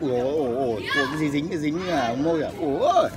ủa ủa ủa ủa cái gì dính cái dính à môi à? Ủa